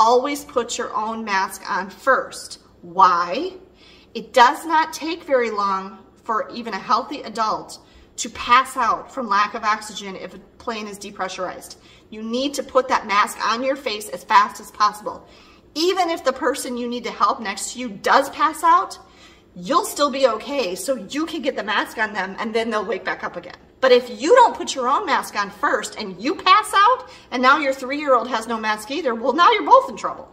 always put your own mask on first. Why? It does not take very long for even a healthy adult to pass out from lack of oxygen if a plane is depressurized. You need to put that mask on your face as fast as possible. Even if the person you need to help next to you does pass out, you'll still be okay. So you can get the mask on them and then they'll wake back up again. But if you don't put your own mask on first and you pass out and now your three year old has no mask either, well, now you're both in trouble.